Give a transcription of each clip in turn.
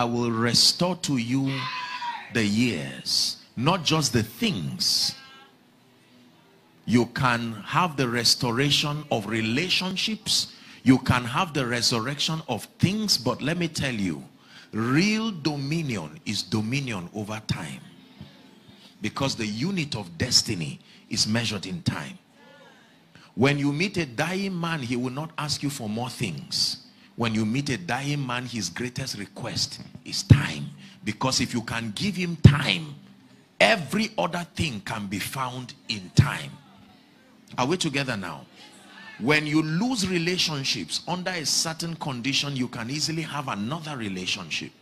I will restore to you the years, not just the things. You can have the restoration of relationships. You can have the resurrection of things. But let me tell you, real dominion is dominion over time. Because the unit of destiny is measured in time. When you meet a dying man, he will not ask you for more things. When you meet a dying man, his greatest request is time. Because if you can give him time, every other thing can be found in time. Are we together now? When you lose relationships under a certain condition, you can easily have another relationship.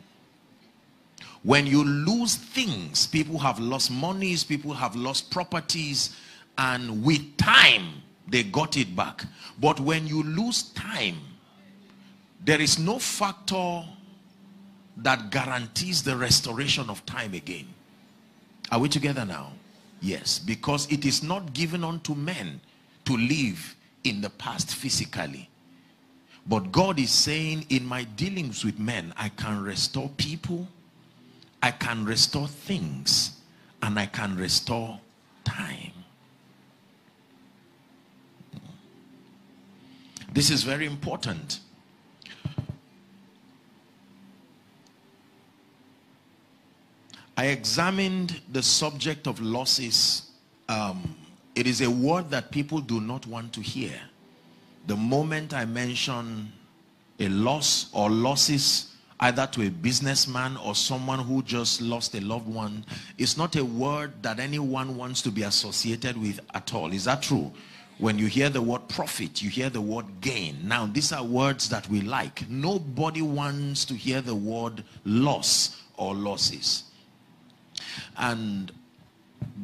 When you lose things, people have lost monies, people have lost properties, and with time, they got it back. But when you lose time, there is no factor that guarantees the restoration of time again. Are we together now? Yes, because it is not given unto men to live in the past physically. But God is saying, in my dealings with men, I can restore people, I can restore things, and I can restore time. This is very important. I examined the subject of losses. Um, it is a word that people do not want to hear. The moment I mention a loss or losses, either to a businessman or someone who just lost a loved one, it's not a word that anyone wants to be associated with at all. Is that true? When you hear the word profit, you hear the word gain. Now, these are words that we like. Nobody wants to hear the word loss or losses. And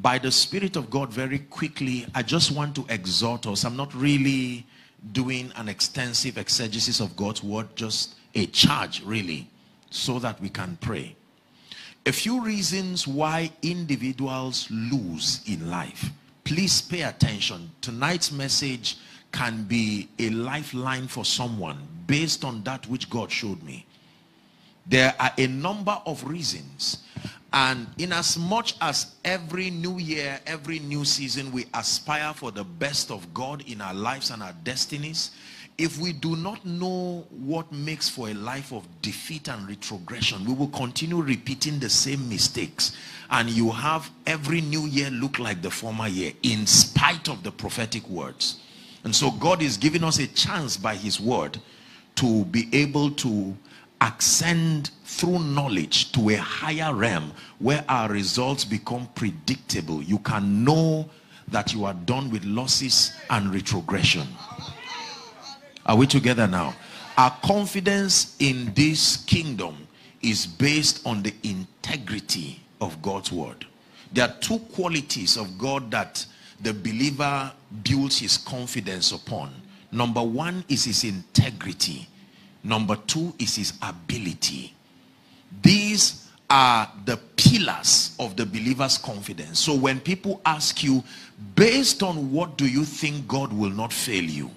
by the Spirit of God, very quickly, I just want to exhort us. I'm not really doing an extensive exegesis of God's word, just a charge, really, so that we can pray. A few reasons why individuals lose in life please pay attention. Tonight's message can be a lifeline for someone based on that which God showed me. There are a number of reasons. And in as much as every new year, every new season, we aspire for the best of God in our lives and our destinies, if we do not know what makes for a life of defeat and retrogression, we will continue repeating the same mistakes. And you have every new year look like the former year in spite of the prophetic words. And so God is giving us a chance by his word to be able to ascend through knowledge to a higher realm where our results become predictable you can know that you are done with losses and retrogression are we together now our confidence in this kingdom is based on the integrity of God's word. There are two qualities of God that the believer builds his confidence upon. Number one is his integrity. Number two is his ability. These are the pillars of the believer's confidence. So when people ask you, based on what do you think God will not fail you?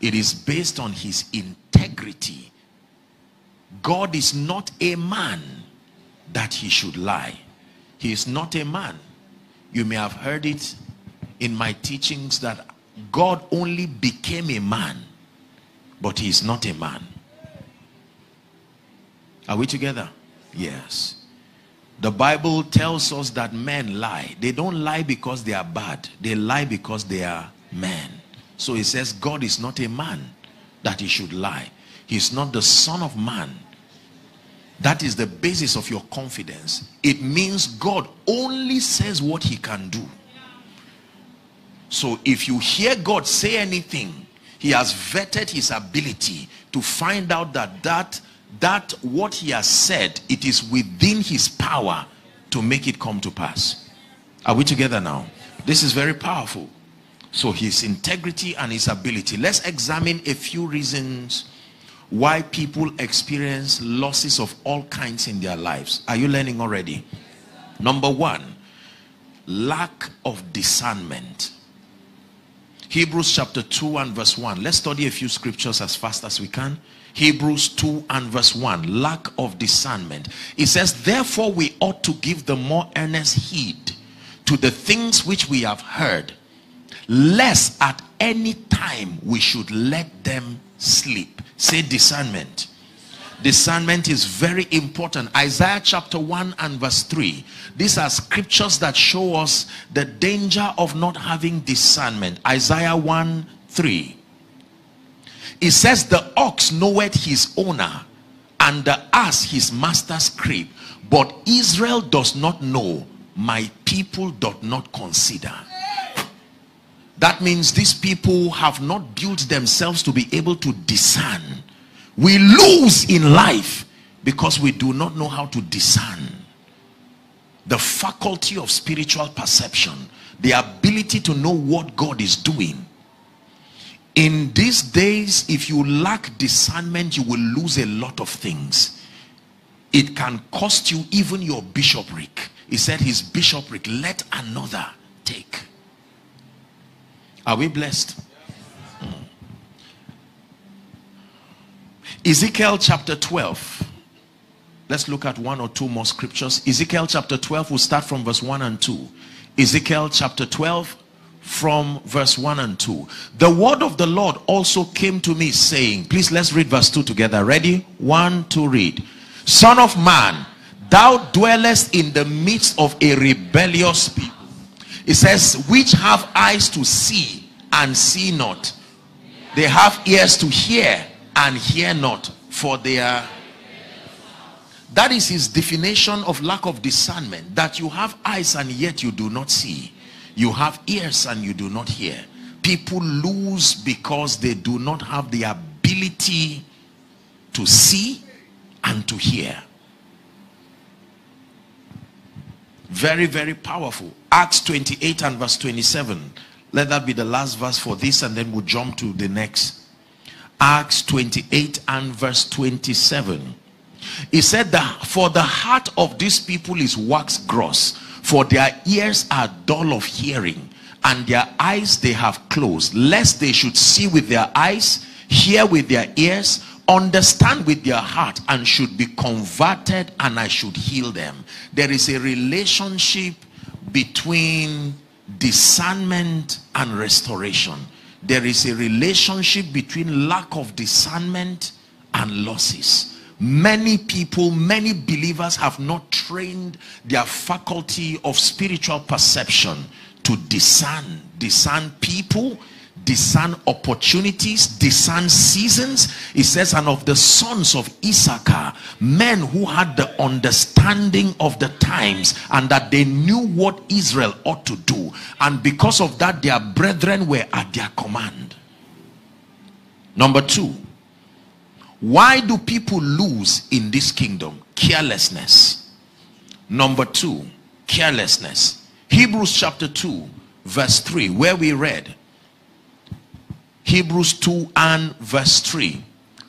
It is based on his integrity. God is not a man that he should lie. He is not a man. You may have heard it in my teachings that God only became a man, but he is not a man. Are we together? Yes. The Bible tells us that men lie. They don't lie because they are bad. They lie because they are men. So it says God is not a man that he should lie. He is not the son of man that is the basis of your confidence. It means God only says what he can do. So if you hear God say anything, he has vetted his ability to find out that that, that what he has said, it is within his power to make it come to pass. Are we together now? This is very powerful. So his integrity and his ability. Let's examine a few reasons why people experience losses of all kinds in their lives. Are you learning already? Number one, lack of discernment. Hebrews chapter 2 and verse 1. Let's study a few scriptures as fast as we can. Hebrews 2 and verse 1. Lack of discernment. It says, Therefore we ought to give the more earnest heed to the things which we have heard, lest at any time we should let them sleep. Say discernment. Discernment is very important. Isaiah chapter 1 and verse 3. These are scriptures that show us the danger of not having discernment. Isaiah 1 3. It says, The ox knoweth his owner, and the ass his master's crib. But Israel does not know, my people doth not consider. That means these people have not built themselves to be able to discern we lose in life because we do not know how to discern. The faculty of spiritual perception, the ability to know what God is doing. In these days, if you lack discernment, you will lose a lot of things. It can cost you even your bishopric. He said his bishopric, let another take. Are we blessed? Hmm. Ezekiel chapter 12. Let's look at one or two more scriptures. Ezekiel chapter 12, we'll start from verse 1 and 2. Ezekiel chapter 12, from verse 1 and 2. The word of the Lord also came to me saying, please let's read verse 2 together. Ready? 1, 2, read. Son of man, thou dwellest in the midst of a rebellious people. It says, which have eyes to see and see not. They have ears to hear and hear not for their that is his definition of lack of discernment that you have eyes and yet you do not see you have ears and you do not hear. People lose because they do not have the ability to see and to hear. Very very powerful. Acts 28 and verse 27 let that be the last verse for this and then we'll jump to the next. Acts 28 and verse 27. He said that for the heart of these people is wax gross, for their ears are dull of hearing, and their eyes they have closed, lest they should see with their eyes, hear with their ears, understand with their heart, and should be converted, and I should heal them. There is a relationship between discernment and restoration there is a relationship between lack of discernment and losses many people many believers have not trained their faculty of spiritual perception to discern discern people discern opportunities, discern seasons. It says, and of the sons of Issachar, men who had the understanding of the times and that they knew what Israel ought to do. And because of that, their brethren were at their command. Number two, why do people lose in this kingdom? Carelessness. Number two, carelessness. Hebrews chapter 2, verse 3, where we read, Hebrews 2 and verse 3.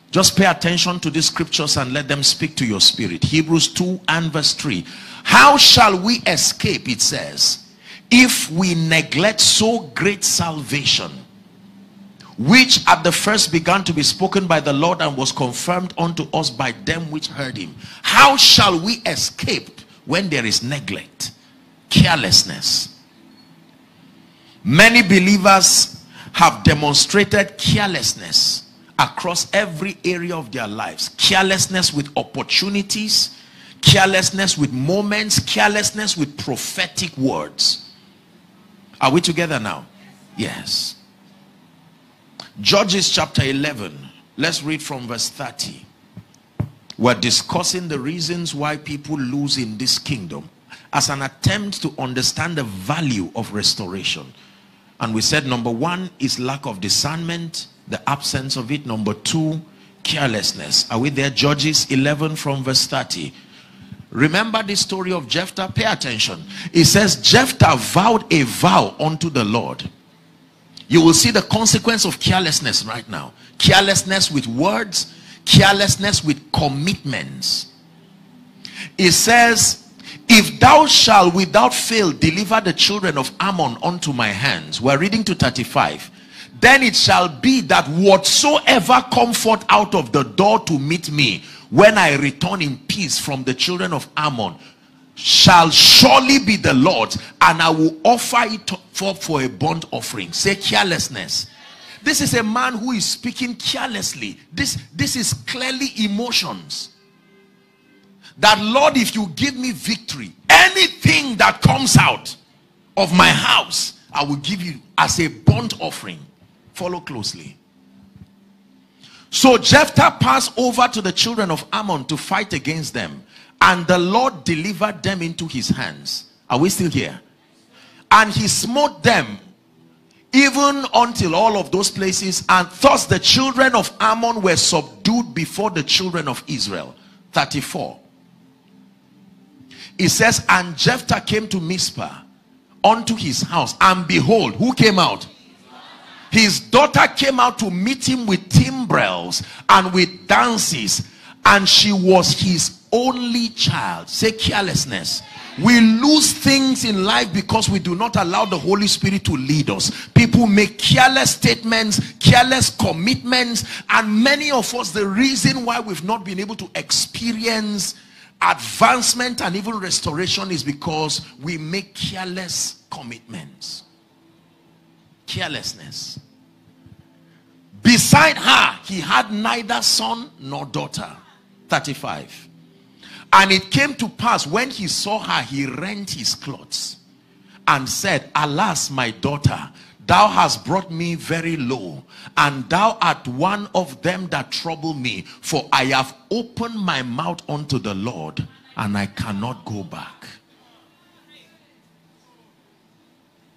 Just pay attention to these scriptures and let them speak to your spirit. Hebrews 2 and verse 3. How shall we escape, it says, if we neglect so great salvation, which at the first began to be spoken by the Lord and was confirmed unto us by them which heard him? How shall we escape when there is neglect, carelessness? Many believers have demonstrated carelessness across every area of their lives carelessness with opportunities carelessness with moments carelessness with prophetic words are we together now yes judges chapter 11 let's read from verse 30 we're discussing the reasons why people lose in this kingdom as an attempt to understand the value of restoration and we said number one is lack of discernment, the absence of it. Number two, carelessness. Are we there? Judges 11 from verse 30. Remember the story of Jephthah? Pay attention. It says Jephthah vowed a vow unto the Lord. You will see the consequence of carelessness right now. Carelessness with words, carelessness with commitments. It says if thou shalt without fail deliver the children of Ammon unto my hands. We're reading to 35. then it shall be that whatsoever come forth out of the door to meet me when I return in peace from the children of Ammon shall surely be the Lord's, and I will offer it for, for a burnt offering. Say carelessness. This is a man who is speaking carelessly. This, this is clearly emotions. That Lord, if you give me victory, anything that comes out of my house, I will give you as a burnt offering. Follow closely. So Jephthah passed over to the children of Ammon to fight against them. And the Lord delivered them into his hands. Are we still here? And he smote them even until all of those places. And thus the children of Ammon were subdued before the children of Israel. 34. It says, And Jephthah came to Mizpah unto his house. And behold, who came out? His daughter came out to meet him with timbrels and with dances. And she was his only child. Say carelessness. We lose things in life because we do not allow the Holy Spirit to lead us. People make careless statements, careless commitments, and many of us, the reason why we've not been able to experience advancement and even restoration is because we make careless commitments. Carelessness. Beside her, he had neither son nor daughter. 35. And it came to pass when he saw her, he rent his clothes and said, Alas, my daughter, thou hast brought me very low, and thou art one of them that trouble me, for I have opened my mouth unto the Lord, and I cannot go back.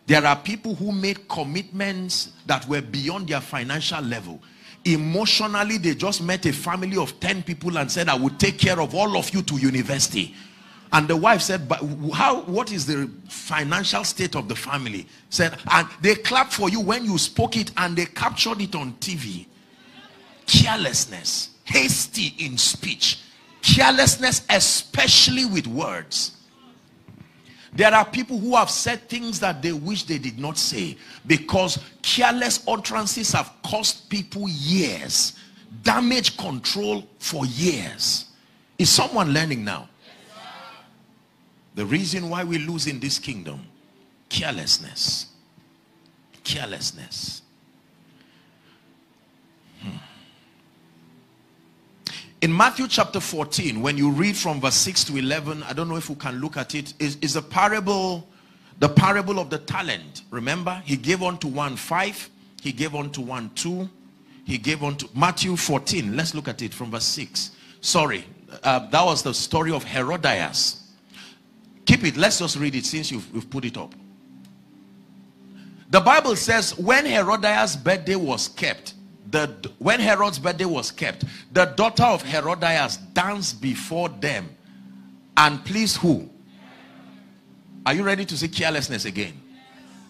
There are people who made commitments that were beyond their financial level emotionally they just met a family of 10 people and said i will take care of all of you to university. And the wife said but how what is the financial state of the family? Said and they clapped for you when you spoke it and they captured it on tv carelessness hasty in speech. Carelessness especially with words there are people who have said things that they wish they did not say because careless utterances have cost people years, damage control for years. Is someone learning now? The reason why we lose in this kingdom, carelessness. Carelessness. In Matthew chapter 14, when you read from verse 6 to 11, I don't know if we can look at it, is, is a parable, the parable of the talent. Remember, he gave unto one five, he gave unto one two, he gave unto Matthew 14. Let's look at it from verse 6. Sorry, uh, that was the story of Herodias. Keep it, let's just read it since you've, you've put it up. The Bible says when Herodias' birthday was kept, the when Herod's birthday was kept, the daughter of Herodias danced before them and please who? Are you ready to see carelessness again?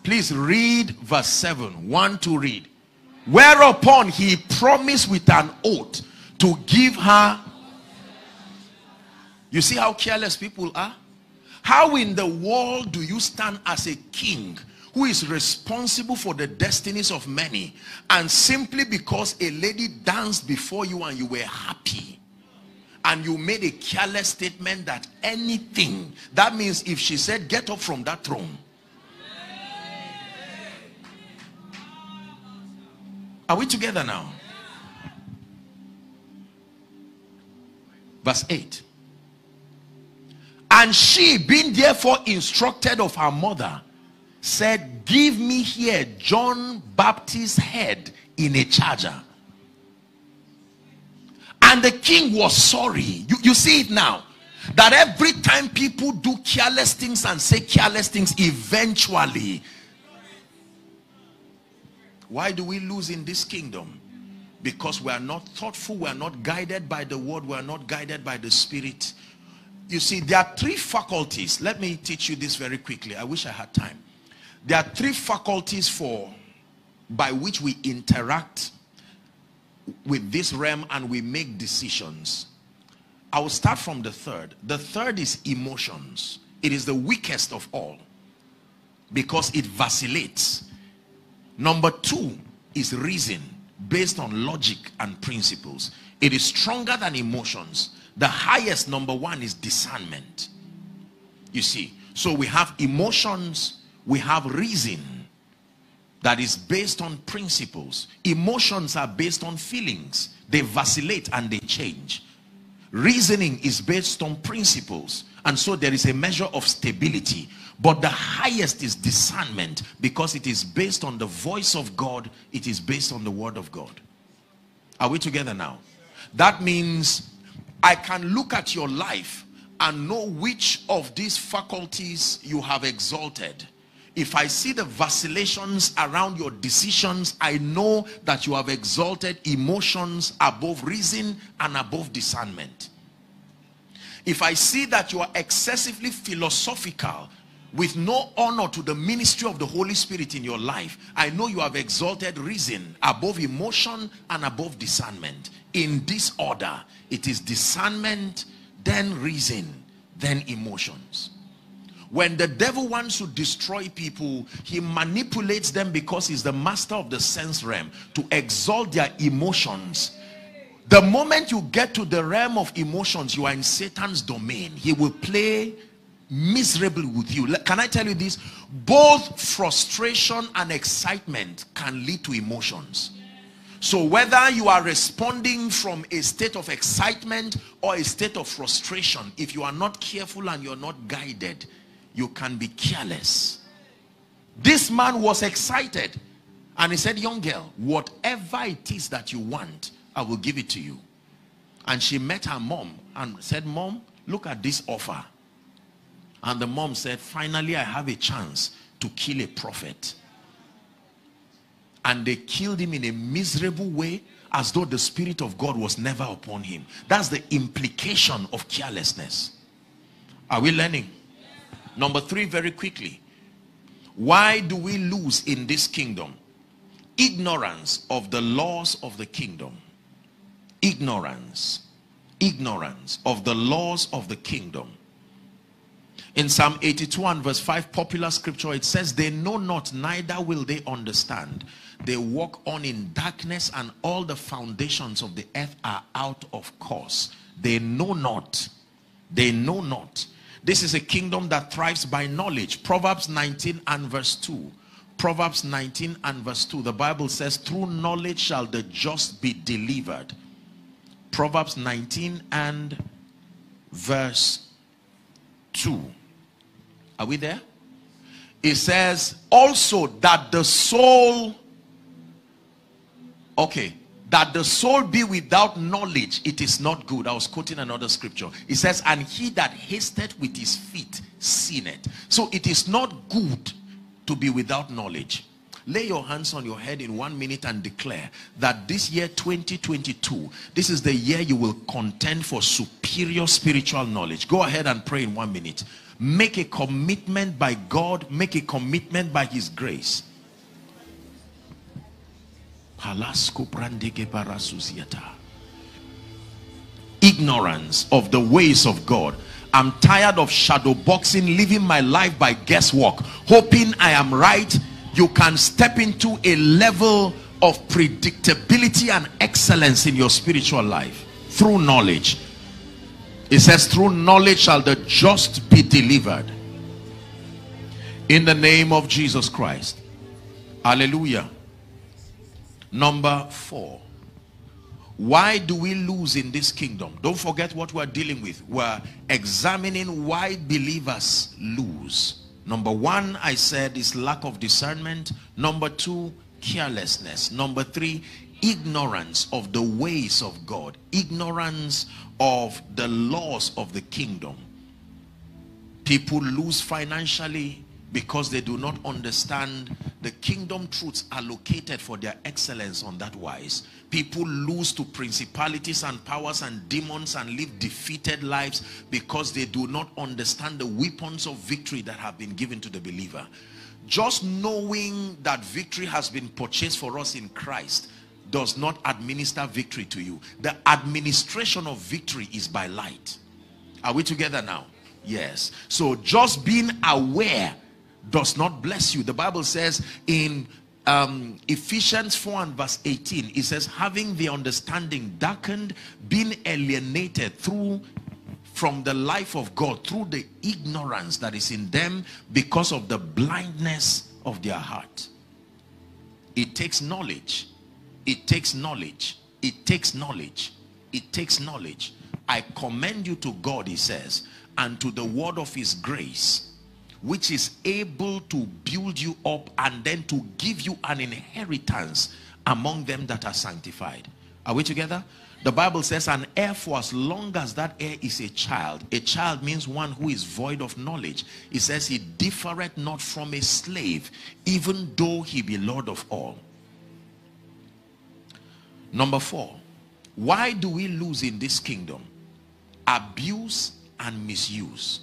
Please read verse 7. One to read. Whereupon he promised with an oath to give her. You see how careless people are? How in the world do you stand as a king who is responsible for the destinies of many and simply because a lady danced before you and you were happy and you made a careless statement that anything that means if she said get up from that throne. Are we together now? Verse 8 and she being therefore instructed of her mother said, Give me here John Baptist's head in a charger. And the king was sorry. You, you see it now. That every time people do careless things and say careless things, eventually. Why do we lose in this kingdom? Because we are not thoughtful, we are not guided by the word, we are not guided by the spirit. You see, there are three faculties. Let me teach you this very quickly. I wish I had time. There are three faculties for by which we interact with this realm and we make decisions. I will start from the third. The third is emotions. It is the weakest of all because it vacillates. Number two is reason based on logic and principles. It is stronger than emotions. The highest number one is discernment. You see, so we have emotions, we have reason that is based on principles. Emotions are based on feelings. They vacillate and they change. Reasoning is based on principles. And so there is a measure of stability. But the highest is discernment because it is based on the voice of God. It is based on the word of God. Are we together now? That means I can look at your life and know which of these faculties you have exalted. If I see the vacillations around your decisions, I know that you have exalted emotions above reason and above discernment. If I see that you are excessively philosophical with no honor to the ministry of the Holy Spirit in your life, I know you have exalted reason above emotion and above discernment. In this order, it is discernment, then reason, then emotions. When the devil wants to destroy people, he manipulates them because he's the master of the sense realm to exalt their emotions. The moment you get to the realm of emotions, you are in Satan's domain. He will play miserable with you. Can I tell you this? Both frustration and excitement can lead to emotions. So whether you are responding from a state of excitement or a state of frustration, if you are not careful and you're not guided, you can be careless. This man was excited and he said, young girl, whatever it is that you want, I will give it to you. And she met her mom and said, mom, look at this offer. And the mom said, finally, I have a chance to kill a prophet and they killed him in a miserable way as though the spirit of God was never upon him. That's the implication of carelessness. Are we learning? Number three, very quickly. Why do we lose in this kingdom? Ignorance of the laws of the kingdom. Ignorance. Ignorance of the laws of the kingdom. In Psalm 82 and verse 5, popular scripture, it says, They know not, neither will they understand they walk on in darkness and all the foundations of the earth are out of course they know not they know not this is a kingdom that thrives by knowledge. Proverbs 19 and verse 2 proverbs 19 and verse 2 the bible says through knowledge shall the just be delivered. Proverbs 19 and verse 2 are we there? It says also that the soul Okay. That the soul be without knowledge, it is not good. I was quoting another scripture. It says, and he that hasted with his feet sinned. So it is not good to be without knowledge. Lay your hands on your head in one minute and declare that this year 2022, this is the year you will contend for superior spiritual knowledge. Go ahead and pray in one minute. Make a commitment by God, make a commitment by his grace Ignorance of the ways of God. I'm tired of shadow boxing, living my life by guesswork, hoping I am right. You can step into a level of predictability and excellence in your spiritual life through knowledge. It says, through knowledge shall the just be delivered. In the name of Jesus Christ. Hallelujah. Number four. Why do we lose in this kingdom? Don't forget what we're dealing with. We're examining why believers lose. Number one, I said, is lack of discernment. Number two, carelessness. Number three, ignorance of the ways of God. Ignorance of the laws of the kingdom. People lose financially because they do not understand the kingdom truths allocated for their excellence on that wise. People lose to principalities and powers and demons and live defeated lives because they do not understand the weapons of victory that have been given to the believer. Just knowing that victory has been purchased for us in Christ does not administer victory to you. The administration of victory is by light. Are we together now? Yes. So just being aware does not bless you. The Bible says in um, Ephesians 4 and verse 18, it says, having the understanding darkened, being alienated through from the life of God through the ignorance that is in them because of the blindness of their heart. It takes knowledge. It takes knowledge. It takes knowledge. It takes knowledge. I commend you to God, he says, and to the word of his grace which is able to build you up and then to give you an inheritance among them that are sanctified. Are we together? The Bible says an heir for as long as that heir is a child. A child means one who is void of knowledge. It says he differeth not from a slave, even though he be Lord of all. Number four, why do we lose in this kingdom? Abuse and misuse.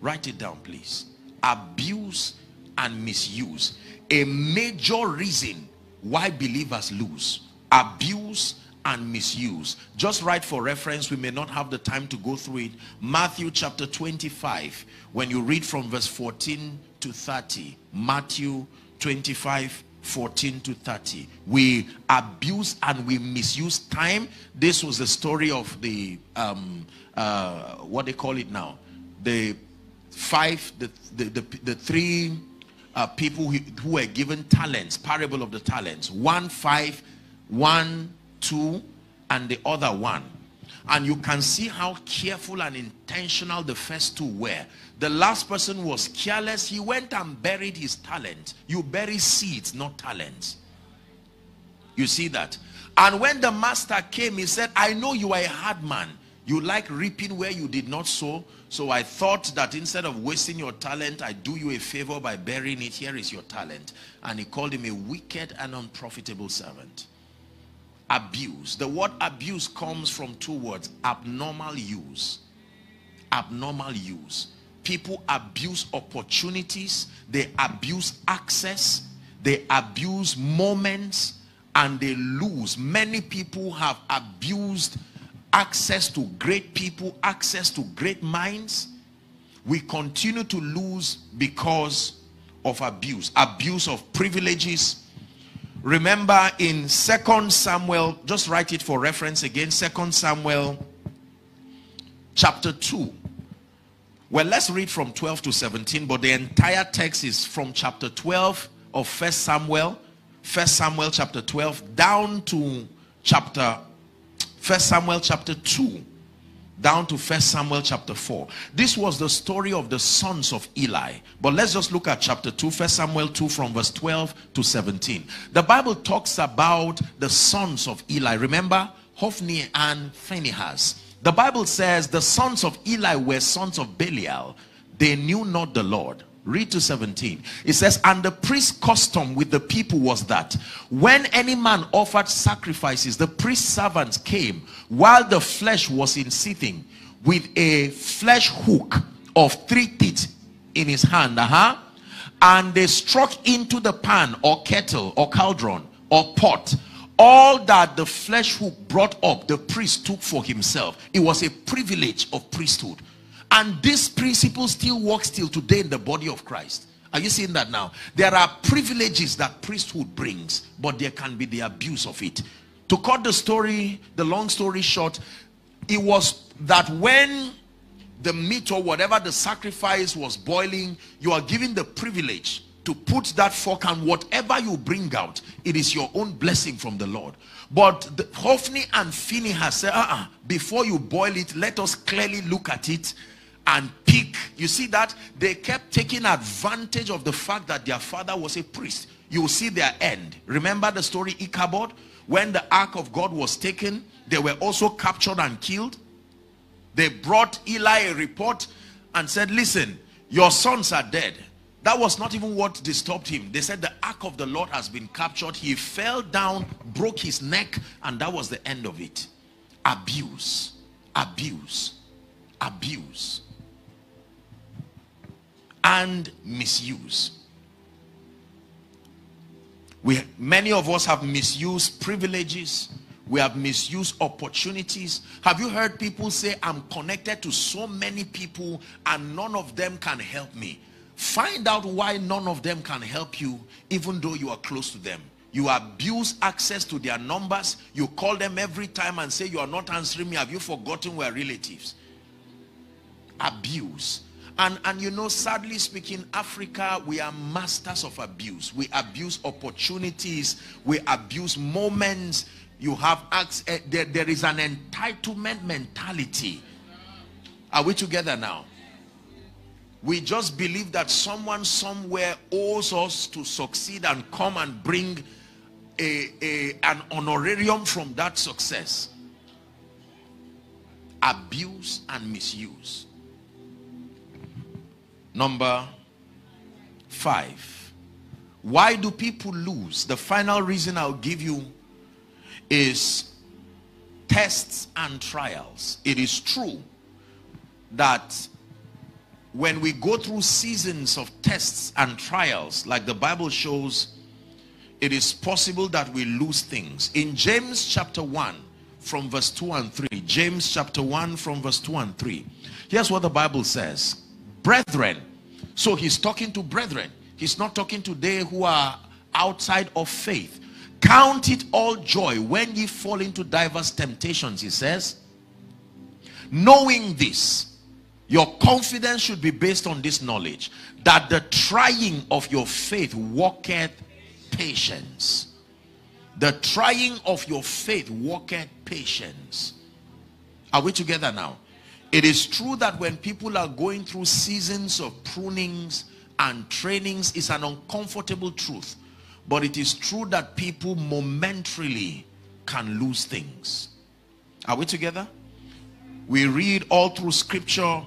Write it down, please abuse and misuse. A major reason why believers lose. Abuse and misuse. Just right for reference we may not have the time to go through it. Matthew chapter 25 when you read from verse 14 to 30 matthew 25 14 to 30 we abuse and we misuse time. This was the story of the um uh what they call it now? The five, the, the, the, the three uh, people who, who were given talents, parable of the talents. One, five, one, two, and the other one. And you can see how careful and intentional the first two were. The last person was careless. He went and buried his talent. You bury seeds, not talents. You see that? And when the master came, he said, I know you are a hard man. You like reaping where you did not sow. So I thought that instead of wasting your talent, I do you a favor by burying it. Here is your talent. And he called him a wicked and unprofitable servant. Abuse. The word abuse comes from two words. Abnormal use. Abnormal use. People abuse opportunities. They abuse access. They abuse moments. And they lose. Many people have abused access to great people, access to great minds, we continue to lose because of abuse, abuse of privileges. Remember in Second Samuel, just write it for reference again, Second Samuel chapter 2. Well, let's read from 12 to 17, but the entire text is from chapter 12 of First Samuel, First Samuel chapter 12, down to chapter First Samuel chapter 2 down to First Samuel chapter 4. This was the story of the sons of Eli. But let's just look at chapter 2, First Samuel 2 from verse 12 to 17. The Bible talks about the sons of Eli. Remember? Hophni and Phinehas. The Bible says the sons of Eli were sons of Belial. They knew not the Lord. Read to 17. It says, And the priest's custom with the people was that when any man offered sacrifices, the priest servants came while the flesh was in sitting with a flesh hook of three teeth in his hand. Uh-huh. And they struck into the pan or kettle or cauldron or pot all that the flesh hook brought up the priest took for himself it was a privilege of priesthood and this principle still works till today in the body of Christ. Are you seeing that now? There are privileges that priesthood brings, but there can be the abuse of it. To cut the story, the long story short, it was that when the meat or whatever the sacrifice was boiling, you are given the privilege to put that fork and whatever you bring out, it is your own blessing from the Lord. But the, Hophni and Phinehas said, uh -uh, before you boil it, let us clearly look at it and pick. You see that? They kept taking advantage of the fact that their father was a priest. You will see their end. Remember the story Ichabod? When the ark of God was taken, they were also captured and killed. They brought Eli a report and said, listen, your sons are dead. That was not even what disturbed him. They said the ark of the Lord has been captured. He fell down, broke his neck, and that was the end of it. Abuse, abuse, abuse and misuse. We, many of us have misused privileges. We have misused opportunities. Have you heard people say, I'm connected to so many people and none of them can help me? Find out why none of them can help you even though you are close to them. You abuse access to their numbers. You call them every time and say, you are not answering me. Have you forgotten we're relatives? Abuse. And, and you know, sadly speaking, Africa, we are masters of abuse. We abuse opportunities. We abuse moments. You have acts. Uh, there, there is an entitlement mentality. Are we together now? We just believe that someone somewhere owes us to succeed and come and bring a, a, an honorarium from that success. Abuse and misuse. Number five. Why do people lose? The final reason I'll give you is tests and trials. It is true that when we go through seasons of tests and trials, like the Bible shows, it is possible that we lose things. In James chapter 1, from verse 2 and 3, James chapter 1 from verse 2 and 3, here's what the Bible says brethren. So he's talking to brethren. He's not talking to they who are outside of faith. Count it all joy when ye fall into diverse temptations, he says. Knowing this, your confidence should be based on this knowledge that the trying of your faith worketh patience. The trying of your faith worketh patience. Are we together now? It is true that when people are going through seasons of prunings and trainings, it's an uncomfortable truth. But it is true that people momentarily can lose things. Are we together? We read all through scripture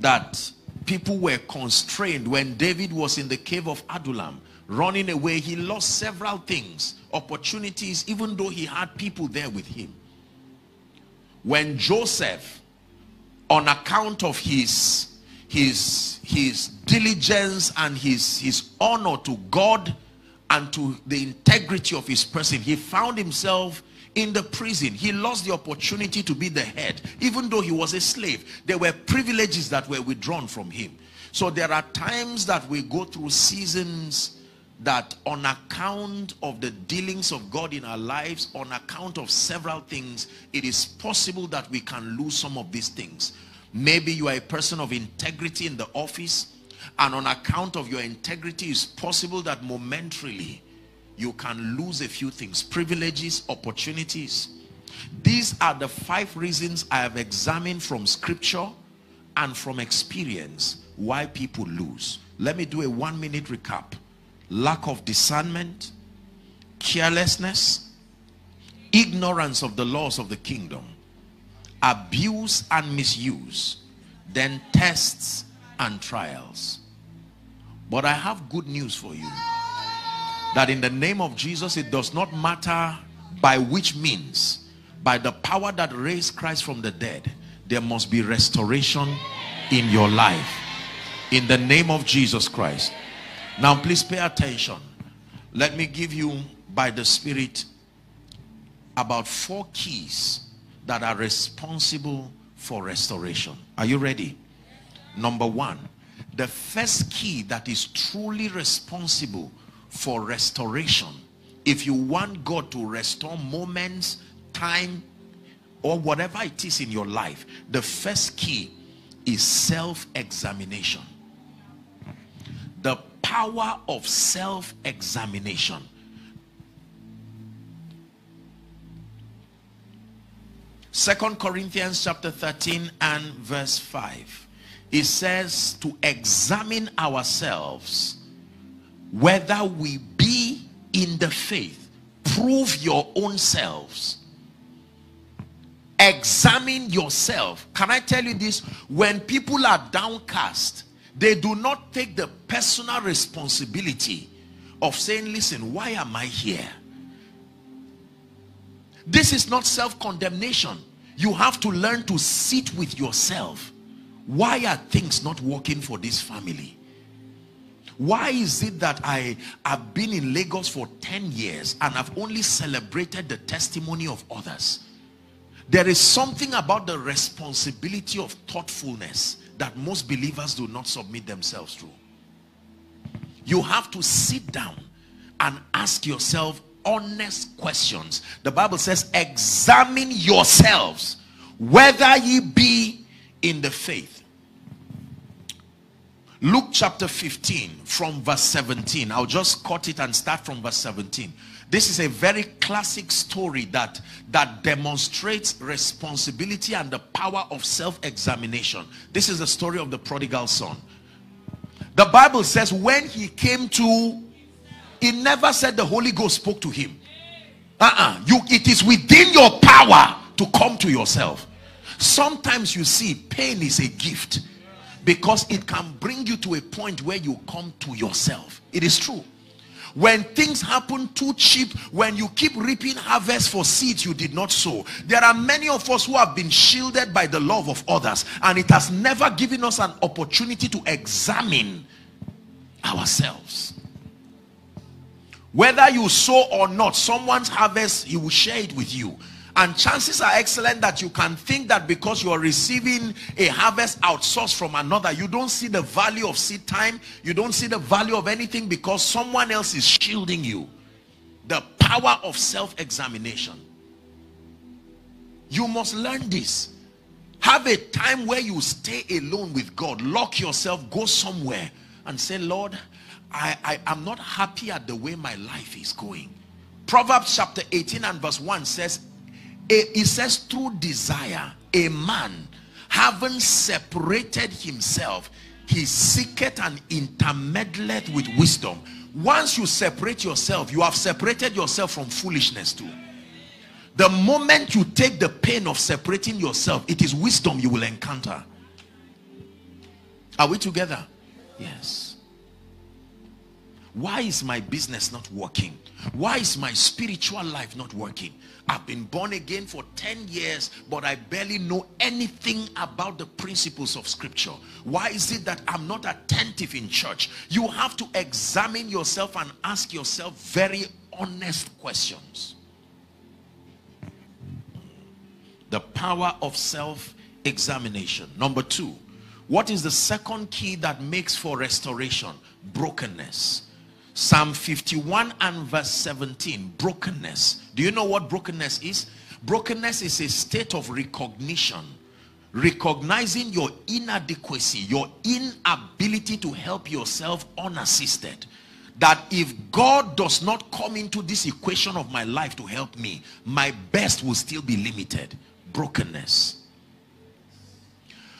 that people were constrained when David was in the cave of Adullam running away. He lost several things, opportunities, even though he had people there with him. When Joseph on account of his his his diligence and his his honor to God and to the integrity of his person. He found himself in the prison. He lost the opportunity to be the head even though he was a slave. There were privileges that were withdrawn from him. So there are times that we go through seasons that on account of the dealings of God in our lives, on account of several things, it is possible that we can lose some of these things. Maybe you are a person of integrity in the office, and on account of your integrity, it's possible that momentarily you can lose a few things, privileges, opportunities. These are the five reasons I have examined from scripture and from experience why people lose. Let me do a one minute recap lack of discernment, carelessness, ignorance of the laws of the kingdom, abuse and misuse, then tests and trials. But I have good news for you. That in the name of Jesus, it does not matter by which means, by the power that raised Christ from the dead, there must be restoration in your life. In the name of Jesus Christ. Now, please pay attention. Let me give you, by the Spirit, about four keys that are responsible for restoration. Are you ready? Number one, the first key that is truly responsible for restoration. If you want God to restore moments, time, or whatever it is in your life, the first key is self-examination. Power of self-examination. Second Corinthians chapter 13 and verse 5. It says to examine ourselves whether we be in the faith. Prove your own selves. Examine yourself. Can I tell you this? When people are downcast, they do not take the personal responsibility of saying, listen, why am I here? This is not self-condemnation. You have to learn to sit with yourself. Why are things not working for this family? Why is it that I have been in Lagos for 10 years and I've only celebrated the testimony of others? There is something about the responsibility of thoughtfulness that most believers do not submit themselves to. You have to sit down and ask yourself honest questions. The Bible says, examine yourselves whether ye be in the faith. Luke chapter 15 from verse 17. I'll just cut it and start from verse 17. This is a very classic story that, that demonstrates responsibility and the power of self-examination. This is the story of the prodigal son. The Bible says when he came to, he never said the Holy Ghost spoke to him. Uh-uh. You, it is within your power to come to yourself. Sometimes you see pain is a gift because it can bring you to a point where you come to yourself. It is true. When things happen too cheap, when you keep reaping harvest for seeds you did not sow, there are many of us who have been shielded by the love of others and it has never given us an opportunity to examine ourselves. Whether you sow or not, someone's harvest, he will share it with you and chances are excellent that you can think that because you are receiving a harvest outsourced from another you don't see the value of seed time you don't see the value of anything because someone else is shielding you. The power of self-examination. You must learn this. Have a time where you stay alone with God. Lock yourself go somewhere and say Lord I, I am not happy at the way my life is going. Proverbs chapter 18 and verse 1 says it says through desire a man having separated himself he seeketh and intermeddleth with wisdom. Once you separate yourself you have separated yourself from foolishness too. The moment you take the pain of separating yourself it is wisdom you will encounter. Are we together? Yes why is my business not working why is my spiritual life not working I've been born again for 10 years, but I barely know anything about the principles of scripture. Why is it that I'm not attentive in church? You have to examine yourself and ask yourself very honest questions. The power of self-examination. Number two, what is the second key that makes for restoration? Brokenness. Psalm 51 and verse 17, brokenness. Do you know what brokenness is? Brokenness is a state of recognition. Recognizing your inadequacy, your inability to help yourself unassisted. That if God does not come into this equation of my life to help me, my best will still be limited. Brokenness.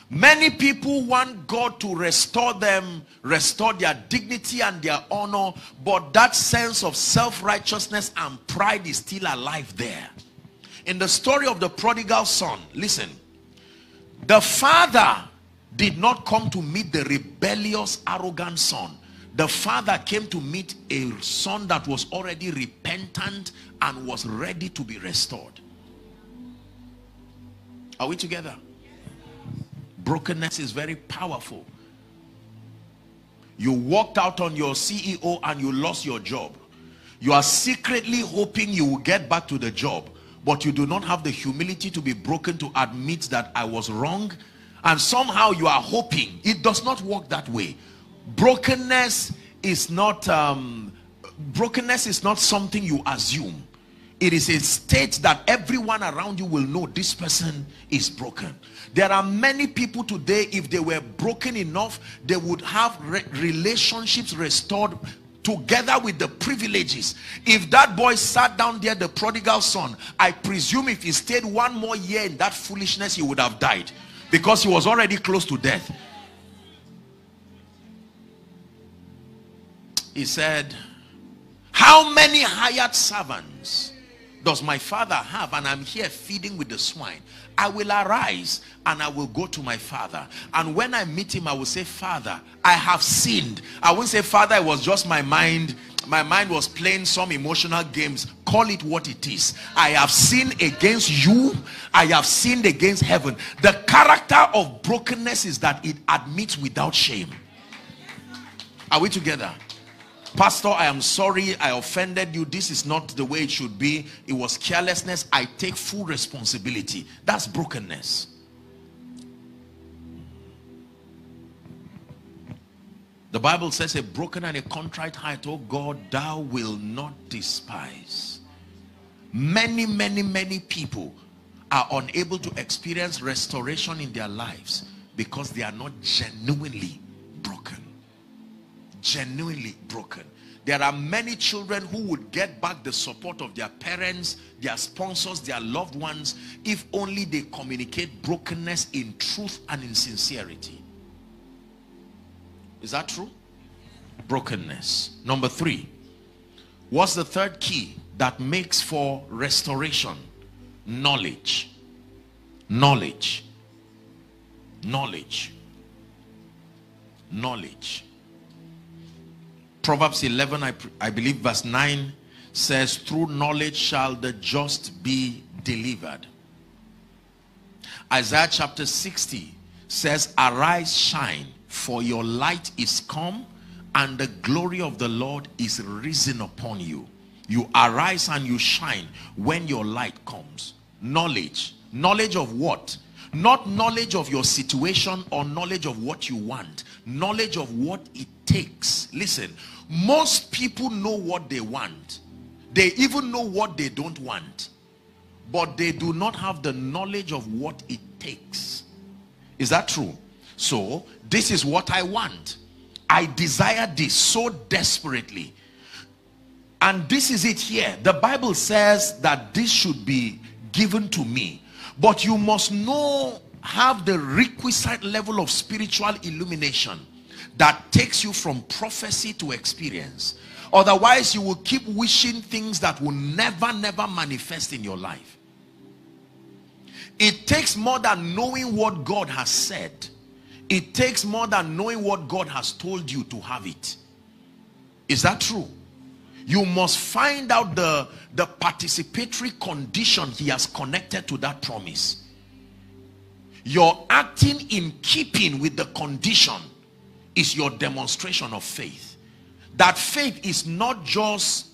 Many people want God to restore them, restore their dignity and their honor, but that sense of self-righteousness and pride is still alive there. In the story of the prodigal son, listen, the father did not come to meet the rebellious, arrogant son. The father came to meet a son that was already repentant and was ready to be restored. Are we together? Brokenness is very powerful. You walked out on your CEO and you lost your job. You are secretly hoping you will get back to the job but you do not have the humility to be broken to admit that I was wrong. And somehow you are hoping. It does not work that way. Brokenness is not um, brokenness is not something you assume it is a state that everyone around you will know this person is broken. There are many people today if they were broken enough they would have re relationships restored together with the privileges. If that boy sat down there the prodigal son i presume if he stayed one more year in that foolishness he would have died because he was already close to death. He said how many hired servants does my father have and i'm here feeding with the swine i will arise and i will go to my father. And when i meet him i will say father i have sinned. I won't say father it was just my mind my mind was playing some emotional games. Call it what it is. I have sinned against you. I have sinned against heaven. The character of brokenness is that it admits without shame. Are we together pastor i am sorry i offended you this is not the way it should be it was carelessness i take full responsibility that's brokenness The Bible says a broken and a contrite heart, oh God, thou will not despise. Many, many, many people are unable to experience restoration in their lives because they are not genuinely. Genuinely broken. There are many children who would get back the support of their parents, their sponsors, their loved ones, if only they communicate brokenness in truth and in sincerity. Is that true? Brokenness. Number three. What's the third key that makes for restoration? Knowledge. Knowledge. Knowledge. Knowledge. Proverbs 11, I, I believe verse 9 says, through knowledge shall the just be delivered. Isaiah chapter 60 says, arise, shine, for your light is come, and the glory of the Lord is risen upon you. You arise and you shine when your light comes. Knowledge. Knowledge of what? Not knowledge of your situation or knowledge of what you want. Knowledge of what it takes. Listen, most people know what they want. They even know what they don't want. But they do not have the knowledge of what it takes. Is that true? So, this is what I want. I desire this so desperately. And this is it here. The Bible says that this should be given to me. But you must know, have the requisite level of spiritual illumination that takes you from prophecy to experience. Otherwise, you will keep wishing things that will never, never manifest in your life. It takes more than knowing what God has said. It takes more than knowing what God has told you to have it. Is that true? You must find out the, the participatory condition he has connected to that promise. You're acting in keeping with the condition is your demonstration of faith. That faith is not just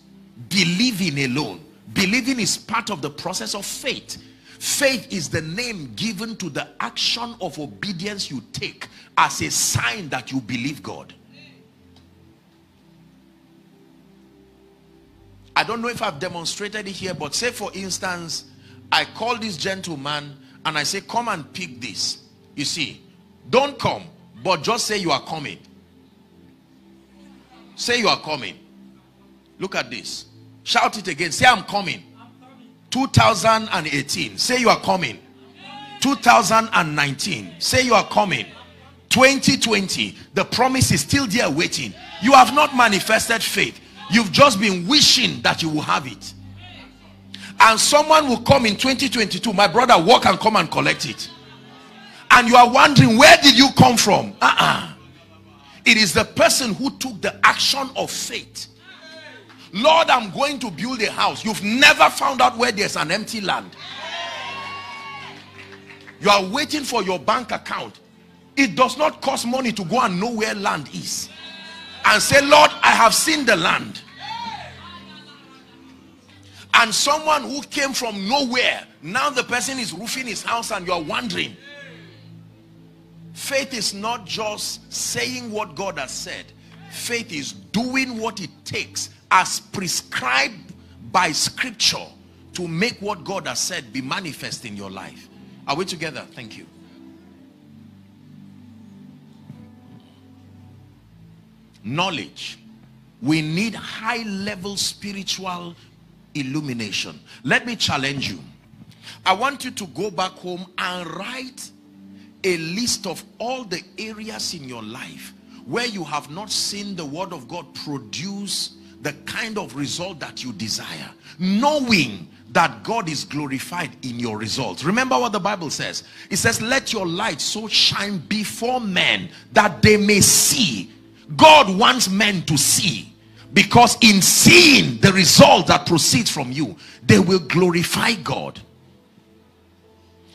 believing alone. Believing is part of the process of faith. Faith is the name given to the action of obedience you take as a sign that you believe God. I don't know if I've demonstrated it here, but say for instance, I call this gentleman and I say, come and pick this. You see, don't come. But just say you are coming. Say you are coming. Look at this. Shout it again. Say I'm coming. 2018. Say you are coming. 2019. Say you are coming. 2020. The promise is still there waiting. You have not manifested faith. You've just been wishing that you will have it. And someone will come in 2022. My brother, walk and come and collect it and you are wondering where did you come from? Uh-uh. it is the person who took the action of faith. Lord i'm going to build a house. You've never found out where there's an empty land. You are waiting for your bank account. It does not cost money to go and know where land is. And say lord i have seen the land. And someone who came from nowhere now the person is roofing his house and you are wondering Faith is not just saying what God has said. Faith is doing what it takes as prescribed by scripture to make what God has said be manifest in your life. Are we together? Thank you. Knowledge. We need high level spiritual illumination. Let me challenge you. I want you to go back home and write a list of all the areas in your life where you have not seen the word of God produce the kind of result that you desire knowing that God is glorified in your results. Remember what the Bible says. It says let your light so shine before men that they may see. God wants men to see because in seeing the result that proceeds from you they will glorify God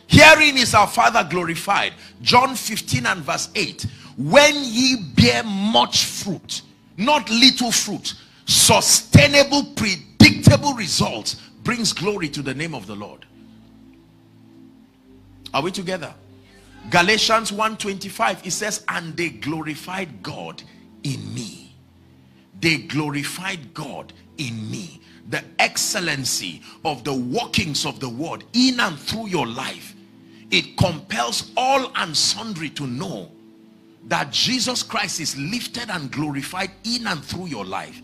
Herein is our Father glorified. John 15 and verse 8. When ye bear much fruit, not little fruit, sustainable, predictable results brings glory to the name of the Lord. Are we together? Galatians 1.25 it says, and they glorified God in me. They glorified God in me. The excellency of the workings of the word in and through your life. It compels all and sundry to know that Jesus Christ is lifted and glorified in and through your life.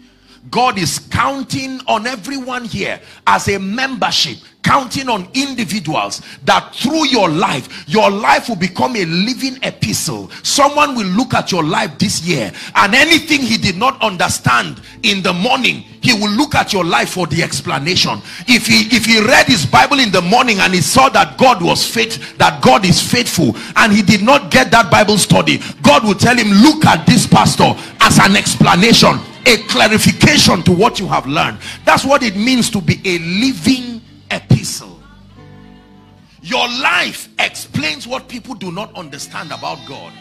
God is counting on everyone here as a membership counting on individuals that through your life your life will become a living epistle. Someone will look at your life this year and anything he did not understand in the morning he will look at your life for the explanation. If he if he read his bible in the morning and he saw that god was faith that god is faithful and he did not get that bible study god will tell him look at this pastor as an explanation a clarification to what you have learned. That's what it means to be a living epistle. Your life explains what people do not understand about God.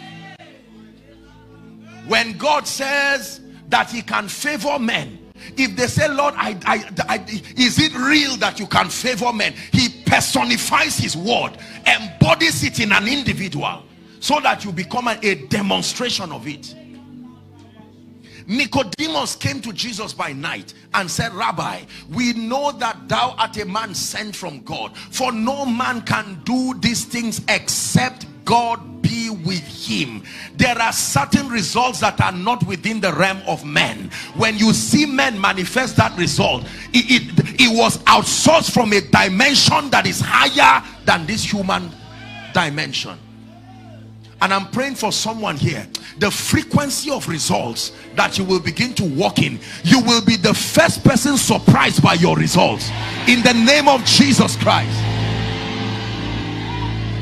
When God says that he can favor men if they say Lord I, I, I, is it real that you can favor men? He personifies his word embodies it in an individual so that you become a, a demonstration of it Nicodemus came to Jesus by night and said, Rabbi, we know that thou art a man sent from God, for no man can do these things except God be with him. There are certain results that are not within the realm of men. When you see men manifest that result, it, it, it was outsourced from a dimension that is higher than this human dimension and I'm praying for someone here. The frequency of results that you will begin to walk in you will be the first person surprised by your results. In the name of Jesus Christ.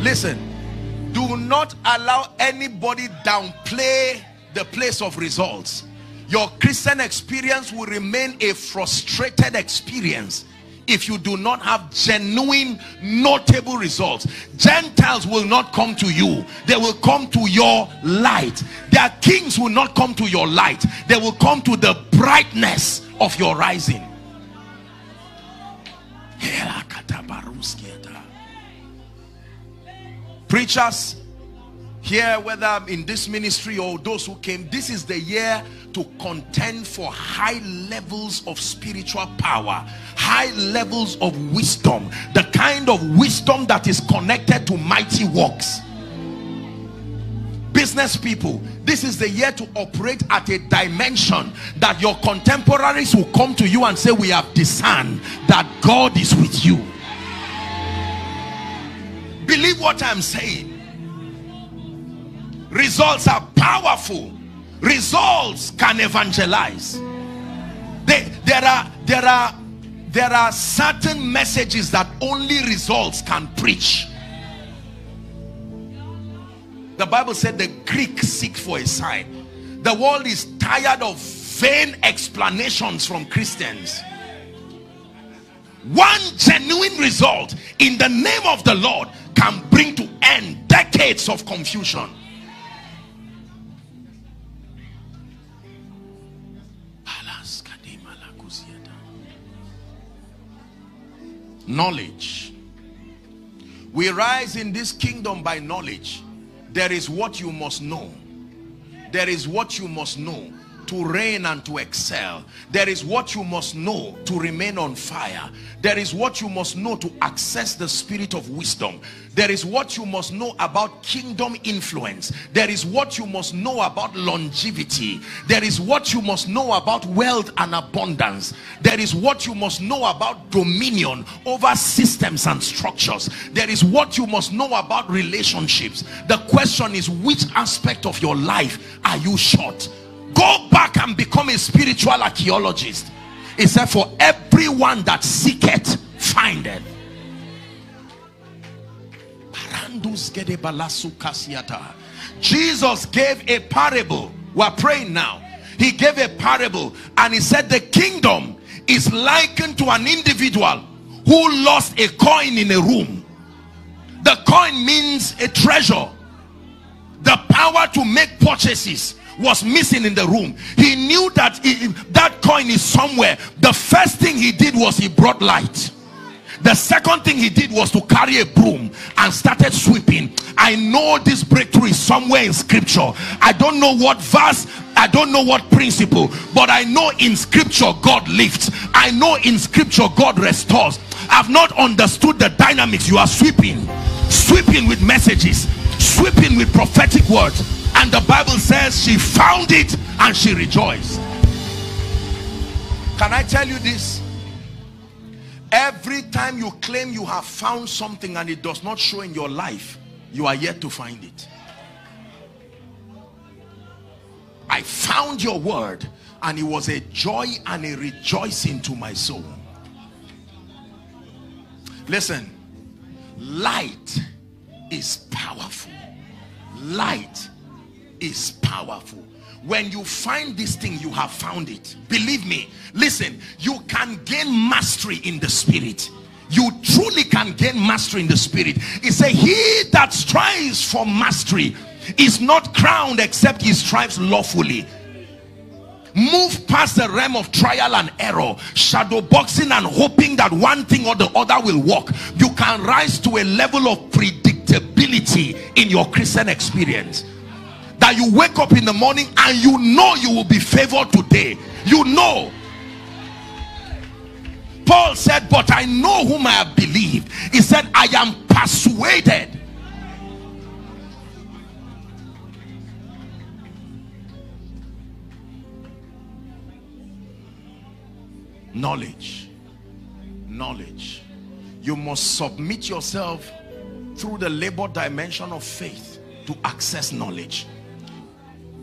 Listen do not allow anybody downplay the place of results. Your Christian experience will remain a frustrated experience if you do not have genuine notable results. Gentiles will not come to you. They will come to your light. Their kings will not come to your light. They will come to the brightness of your rising. Preachers here whether in this ministry or those who came this is the year to contend for high levels of spiritual power high levels of wisdom the kind of wisdom that is connected to mighty works. Business people this is the year to operate at a dimension that your contemporaries will come to you and say we have discerned that God is with you. Believe what I'm saying. Results are powerful results can evangelize. They, there are there are there are certain messages that only results can preach. The bible said the greek seek for a sign. The world is tired of vain explanations from christians. One genuine result in the name of the lord can bring to end decades of confusion knowledge. We rise in this kingdom by knowledge. There is what you must know. There is what you must know to reign and to excel. There is what you must know to remain on fire. There is what you must know to access the spirit of wisdom. There is what you must know about kingdom influence. There is what you must know about longevity. There is what you must know about wealth and abundance. There is what you must know about dominion over systems and structures. There is what you must know about relationships. The question is which aspect of your life are you short go back and become a spiritual archaeologist. He said for everyone that seeketh findeth Jesus gave a parable. We're praying now. He gave a parable and he said the kingdom is likened to an individual who lost a coin in a room. The coin means a treasure. The power to make purchases was missing in the room he knew that he, that coin is somewhere the first thing he did was he brought light the second thing he did was to carry a broom and started sweeping i know this breakthrough is somewhere in scripture i don't know what verse I don't know what principle, but I know in scripture God lifts. I know in scripture God restores. I've not understood the dynamics. You are sweeping, sweeping with messages, sweeping with prophetic words. And the Bible says she found it and she rejoiced. Can I tell you this? Every time you claim you have found something and it does not show in your life, you are yet to find it. I found your word and it was a joy and a rejoicing to my soul. Listen, light is powerful. Light is powerful. When you find this thing you have found it. Believe me. Listen you can gain mastery in the spirit. You truly can gain mastery in the spirit. He said, he that strives for mastery is not crowned except he strives lawfully. Move past the realm of trial and error shadow boxing and hoping that one thing or the other will work. You can rise to a level of predictability in your christian experience that you wake up in the morning and you know you will be favored today. You know. Paul said but I know whom I have believed. He said I am persuaded. Knowledge. Knowledge. You must submit yourself through the labor dimension of faith to access knowledge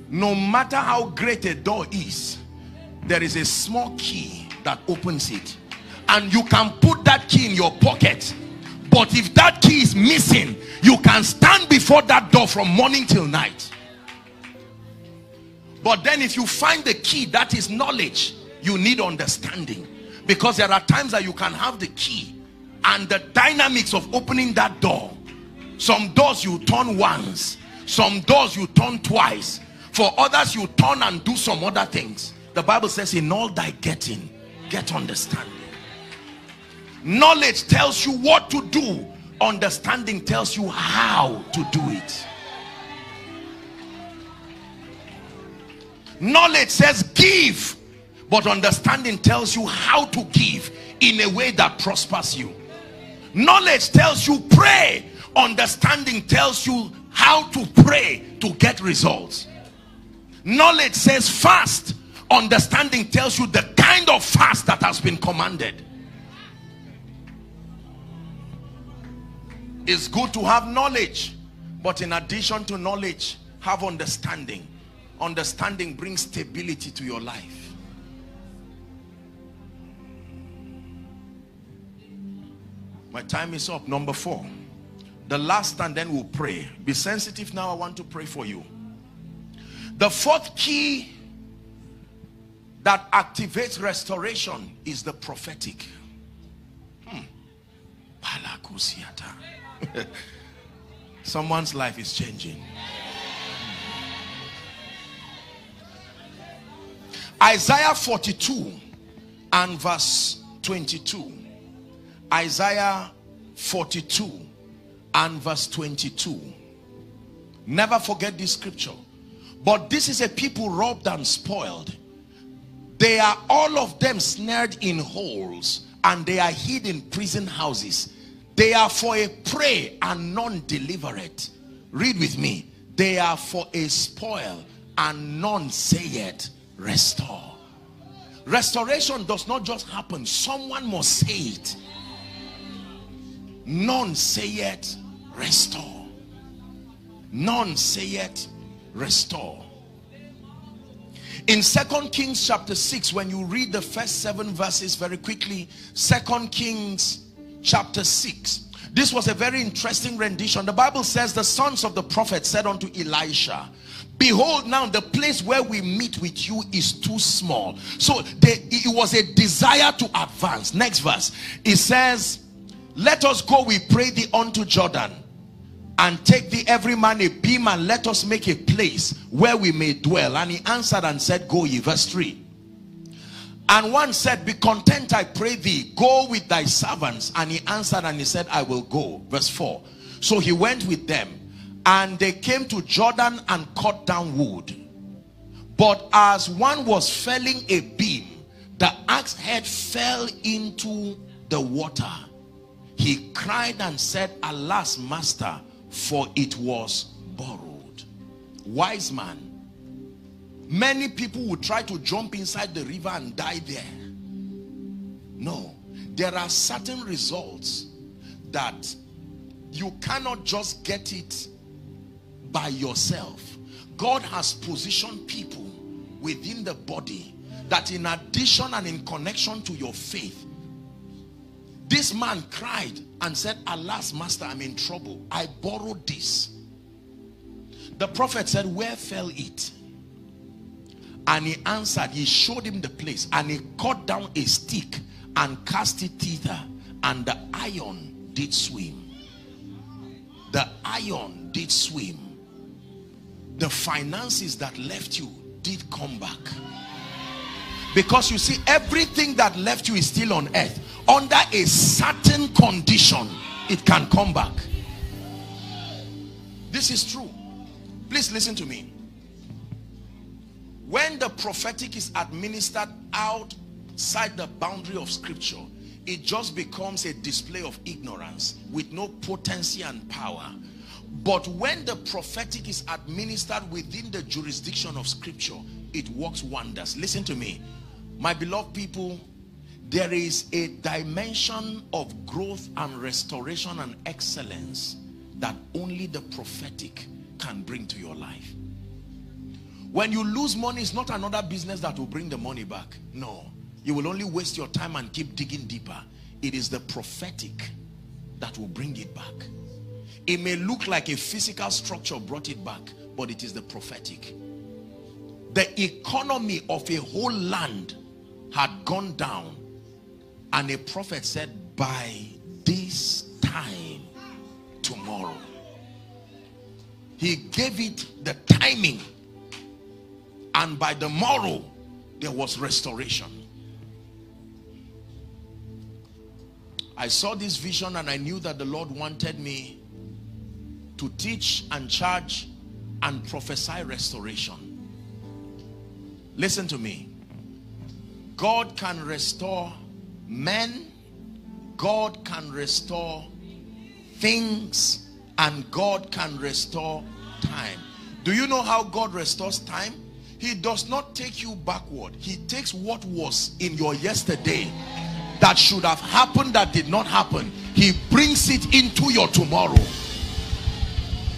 no matter how great a door is there is a small key that opens it. And you can put that key in your pocket. But if that key is missing you can stand before that door from morning till night. But then if you find the key that is knowledge you need understanding. Because there are times that you can have the key and the dynamics of opening that door. Some doors you turn once some doors you turn twice for others, you turn and do some other things. The Bible says, in all thy getting, get understanding. Knowledge tells you what to do. Understanding tells you how to do it. Knowledge says give, but understanding tells you how to give in a way that prospers you. Knowledge tells you pray. Understanding tells you how to pray to get results. Knowledge says fast. Understanding tells you the kind of fast that has been commanded. It's good to have knowledge. But in addition to knowledge, have understanding. Understanding brings stability to your life. My time is up. Number four. The last and then we'll pray. Be sensitive now. I want to pray for you. The fourth key that activates restoration is the prophetic. Hmm. Someone's life is changing. Isaiah 42 and verse 22. Isaiah 42 and verse 22. Never forget this scripture. But this is a people robbed and spoiled. They are all of them snared in holes and they are hid in prison houses. They are for a prey and none deliver it. Read with me. They are for a spoil and none say it restore. Restoration does not just happen. Someone must say it. None say it restore. None say it restore. In second kings chapter 6 when you read the first seven verses very quickly second kings chapter 6 this was a very interesting rendition. The bible says the sons of the prophet said unto elisha behold now the place where we meet with you is too small. So they, it was a desire to advance. Next verse. It says let us go we pray thee unto jordan and take thee every man a beam and let us make a place where we may dwell. And he answered and said go ye verse 3 and one said be content i pray thee go with thy servants. And he answered and he said i will go. Verse 4 so he went with them and they came to jordan and cut down wood. But as one was felling a beam, the axe head fell into the water. He cried and said, Alas, master, for it was borrowed. Wise man. Many people would try to jump inside the river and die there. No. There are certain results that you cannot just get it by yourself. God has positioned people within the body that in addition and in connection to your faith, this man cried and said, Alas, master, I'm in trouble. I borrowed this. The prophet said, Where fell it? And he answered, he showed him the place and he cut down a stick and cast it thither and the iron did swim. The iron did swim. The finances that left you did come back. Because you see, everything that left you is still on earth. Under a certain condition, it can come back. This is true. Please listen to me. When the prophetic is administered outside the boundary of scripture, it just becomes a display of ignorance with no potency and power. But when the prophetic is administered within the jurisdiction of scripture, it works wonders. Listen to me. My beloved people, there is a dimension of growth and restoration and excellence that only the prophetic can bring to your life. When you lose money, it's not another business that will bring the money back. No. You will only waste your time and keep digging deeper. It is the prophetic that will bring it back. It may look like a physical structure brought it back, but it is the prophetic. The economy of a whole land had gone down and a prophet said, by this time tomorrow. He gave it the timing. And by the morrow there was restoration. I saw this vision and I knew that the Lord wanted me to teach and charge and prophesy restoration. Listen to me. God can restore men God can restore things and God can restore time do you know how God restores time he does not take you backward. He takes what was in your yesterday that should have happened that did not happen. He brings it into your tomorrow.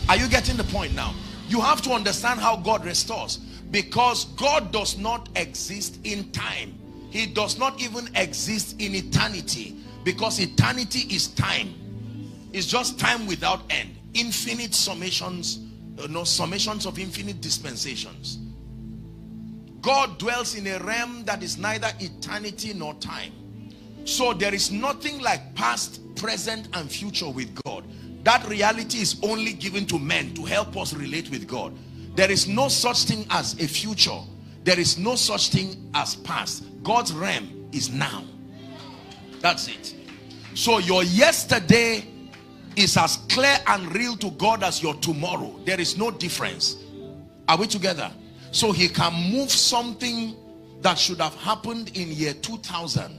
Are you getting the point now? You have to understand how God restores. Because God does not exist in time. He does not even exist in eternity. Because eternity is time. It's just time without end. Infinite summations, uh, no summations of infinite dispensations. God dwells in a realm that is neither eternity nor time. So there is nothing like past, present, and future with God. That reality is only given to men to help us relate with God. There is no such thing as a future. There is no such thing as past. God's realm is now. That's it. So your yesterday is as clear and real to God as your tomorrow. There is no difference. Are we together? So he can move something that should have happened in year 2000,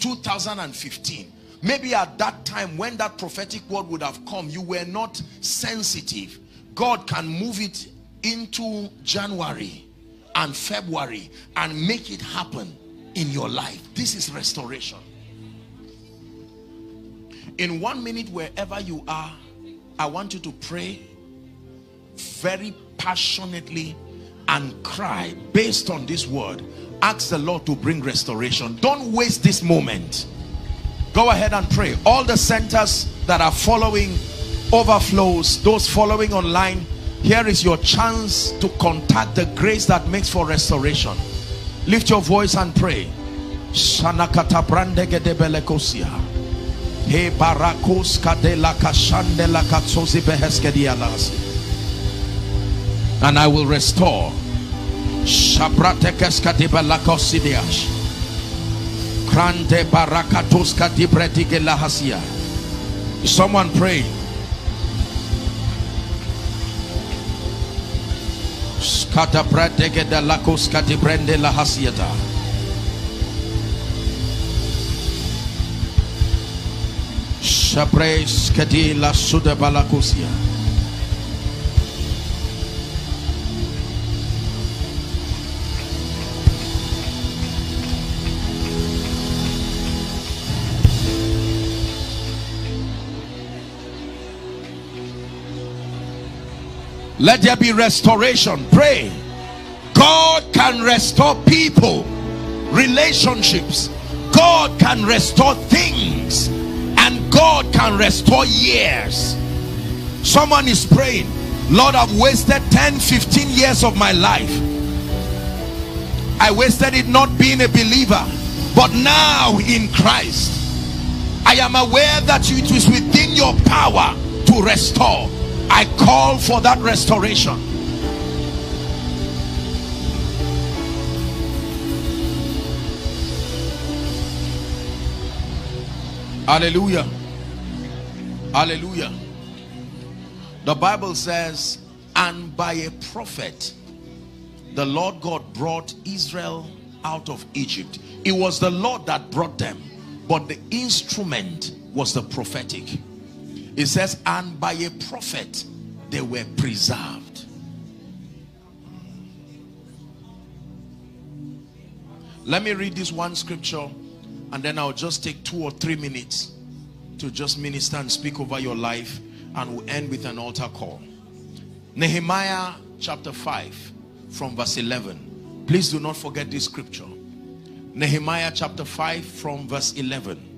2015. Maybe at that time when that prophetic word would have come, you were not sensitive. God can move it into January and February and make it happen in your life. This is restoration. In one minute, wherever you are, I want you to pray very passionately and cry based on this word ask the lord to bring restoration don't waste this moment go ahead and pray all the centers that are following overflows those following online here is your chance to contact the grace that makes for restoration lift your voice and pray Shanakata brandegedebelekosia he barakos kadela kashandela katsozi beheskedialas and I will restore. Shabratekes kadibelakosidiash. Krante barakatos kadibretigelahasia. Someone pray. Kata prateke de la koskati brende la hasiata. Shapres kati la suda balakusia. Let there be restoration. Pray. God can restore people, relationships. God can restore things. And God can restore years. Someone is praying, Lord, I've wasted 10, 15 years of my life. I wasted it not being a believer. But now in Christ, I am aware that it is within your power to restore I call for that restoration. Hallelujah. Hallelujah. The Bible says, and by a prophet, the Lord God brought Israel out of Egypt. It was the Lord that brought them, but the instrument was the prophetic. It says, and by a prophet they were preserved. Let me read this one scripture and then I'll just take two or three minutes to just minister and speak over your life and we'll end with an altar call. Nehemiah chapter 5 from verse 11. Please do not forget this scripture. Nehemiah chapter 5 from verse 11.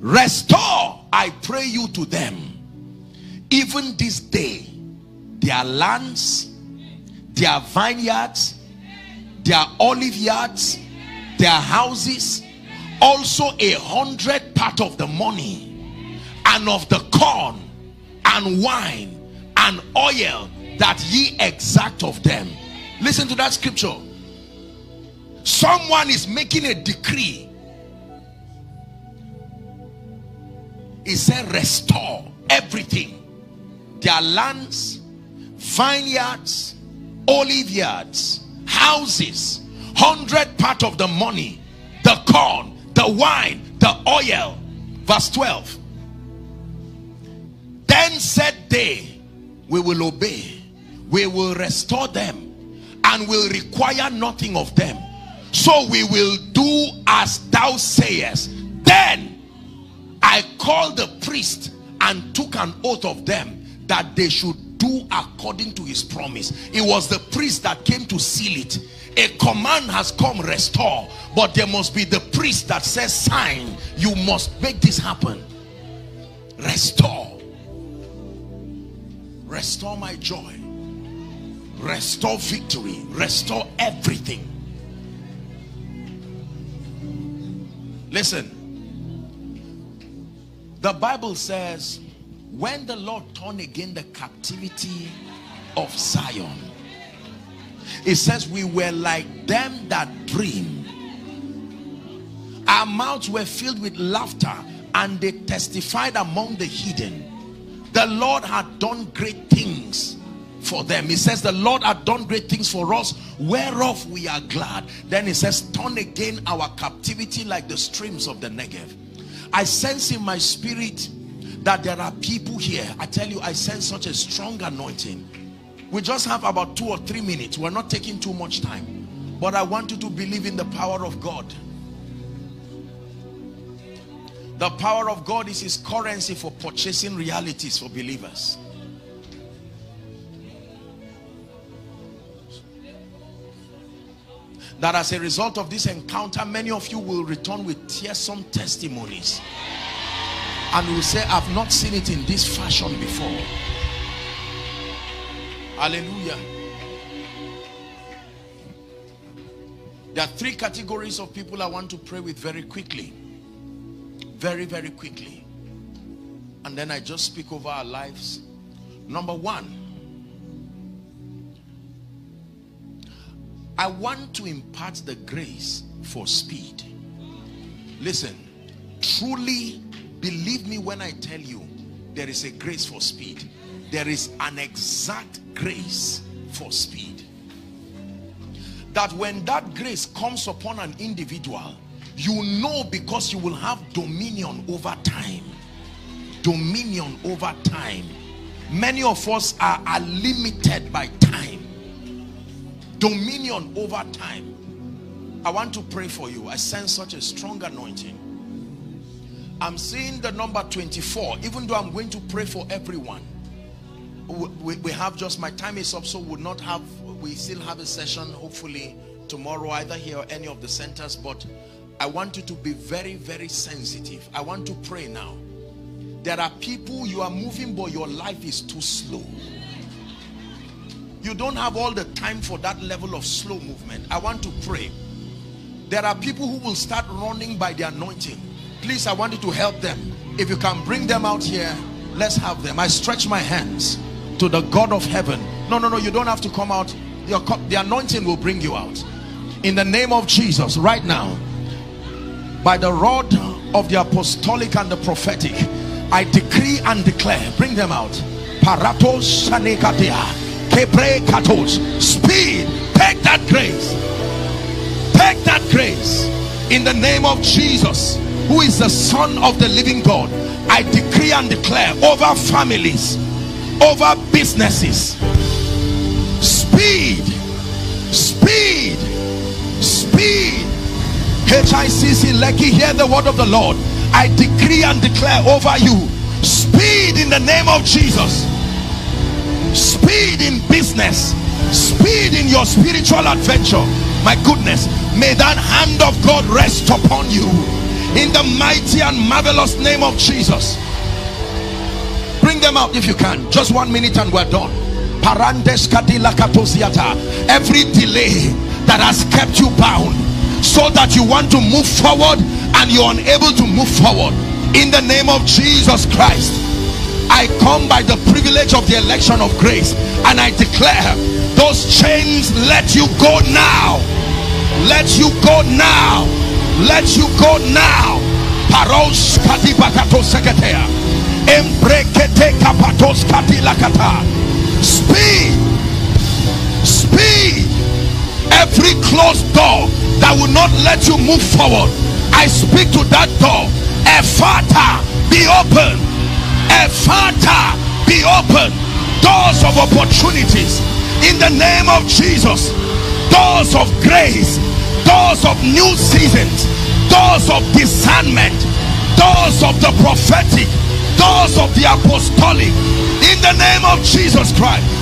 Restore, I pray you to them, even this day, their lands, their vineyards, their olive yards, their houses, also a hundred part of the money and of the corn and wine and oil that ye exact of them. Listen to that scripture. Someone is making a decree He said, restore everything. Their lands, vineyards, olive yards, houses, hundred part of the money, the corn, the wine, the oil. Verse 12. Then said they, we will obey. We will restore them and will require nothing of them. So we will do as thou sayest. Then I called the priest and took an oath of them that they should do according to his promise. It was the priest that came to seal it. A command has come, restore. But there must be the priest that says, sign. You must make this happen. Restore. Restore my joy. Restore victory. Restore everything. Listen the Bible says, when the Lord turned again the captivity of Zion, it says we were like them that dream. Our mouths were filled with laughter and they testified among the hidden. The Lord had done great things for them. He says the Lord had done great things for us whereof we are glad. Then he says turn again our captivity like the streams of the Negev. I sense in my spirit that there are people here. I tell you, I sense such a strong anointing. We just have about two or three minutes. We're not taking too much time. But I want you to believe in the power of God. The power of God is his currency for purchasing realities for believers. That as a result of this encounter many of you will return with tearsome testimonies. And will say i've not seen it in this fashion before. Hallelujah. There are three categories of people i want to pray with very quickly. Very very quickly. And then i just speak over our lives. Number one I want to impart the grace for speed. Listen, truly believe me when I tell you there is a grace for speed. There is an exact grace for speed. That when that grace comes upon an individual, you know because you will have dominion over time. Dominion over time. Many of us are, are limited by. Dominion over time. I want to pray for you. I sense such a strong anointing. I'm seeing the number 24, even though I'm going to pray for everyone. We, we have just, my time is up, so we'll not have, we still have a session, hopefully tomorrow, either here or any of the centers, but I want you to be very, very sensitive. I want to pray now. There are people you are moving, but your life is too slow. You don't have all the time for that level of slow movement. I want to pray there are people who will start running by the anointing. Please, I want you to help them. If you can bring them out here, let's have them. I stretch my hands to the God of heaven. No, no, no, you don't have to come out. Your, the anointing will bring you out. In the name of Jesus, right now, by the rod of the apostolic and the prophetic, I decree and declare, bring them out. Paratos katos, speed, take that grace. Take that grace. In the name of Jesus who is the son of the living God I decree and declare over families over businesses. Speed. Speed. Speed. HICC Lekki hear the word of the Lord. I decree and declare over you. Speed in the name of Jesus speed in business. Speed in your spiritual adventure. My goodness may that hand of God rest upon you. In the mighty and marvelous name of Jesus. Bring them out if you can. Just one minute and we're done. Every delay that has kept you bound so that you want to move forward and you're unable to move forward. In the name of Jesus Christ I come by the privilege of the election of grace. And I declare those chains let you go now. Let you go now. Let you go now. Paros speed. Speed. Every closed door that will not let you move forward. I speak to that door. Ephphatha be open. Ephphatha be open. Doors of opportunities. In the name of Jesus. Doors of grace. Doors of new seasons. Doors of discernment. Doors of the prophetic. Doors of the apostolic. In the name of Jesus Christ